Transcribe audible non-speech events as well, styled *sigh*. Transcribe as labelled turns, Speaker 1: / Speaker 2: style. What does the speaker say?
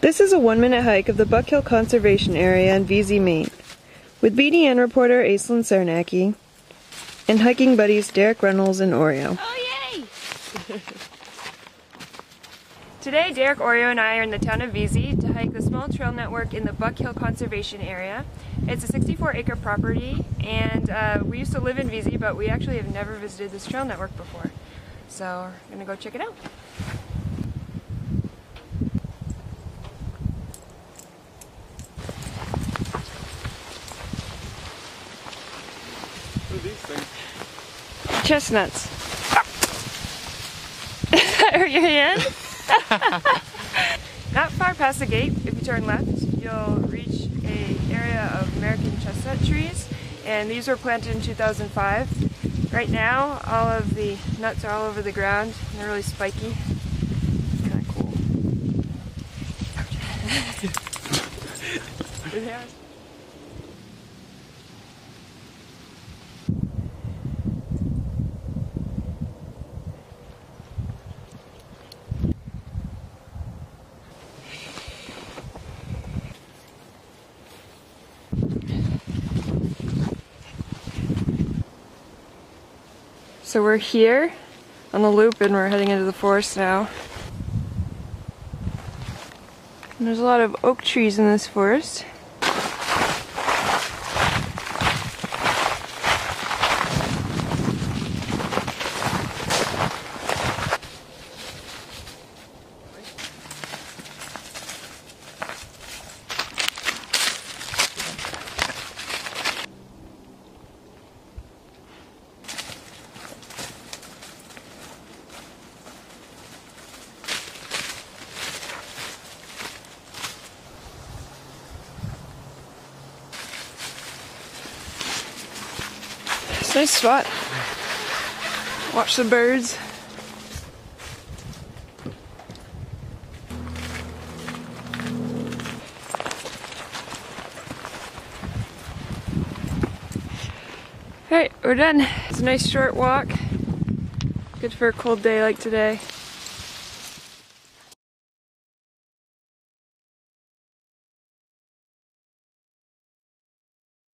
Speaker 1: This is a one-minute hike of the Buck Hill Conservation Area in Veazie, Maine, with BDN reporter Aislinn Sarnacki and hiking buddies Derek Reynolds and Oreo.
Speaker 2: Oh yay! *laughs* Today, Derek, Oreo, and I are in the town of Veazie to hike the small trail network in the Buck Hill Conservation Area. It's a 64 acre property and uh, we used to live in Veazie but we actually have never visited this trail network before. So we're gonna go check it out.
Speaker 3: These things?
Speaker 2: Chestnuts. Is that hurt your hand? Not far past the gate, if you turn left, you'll reach a area of American chestnut trees, and these were planted in 2005. Right now, all of the nuts are all over the ground, and they're really spiky. It's kind of cool. *laughs* So we're here on the loop and we're heading into the forest now. And there's a lot of oak trees in this forest. It's a nice spot. Watch the birds. Alright, we're done. It's a nice short walk. Good for a cold day like today.